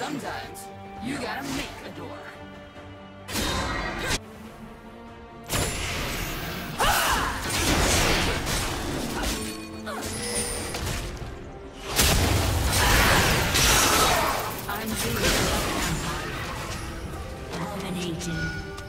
Sometimes you gotta make a door. I'm. Dominating.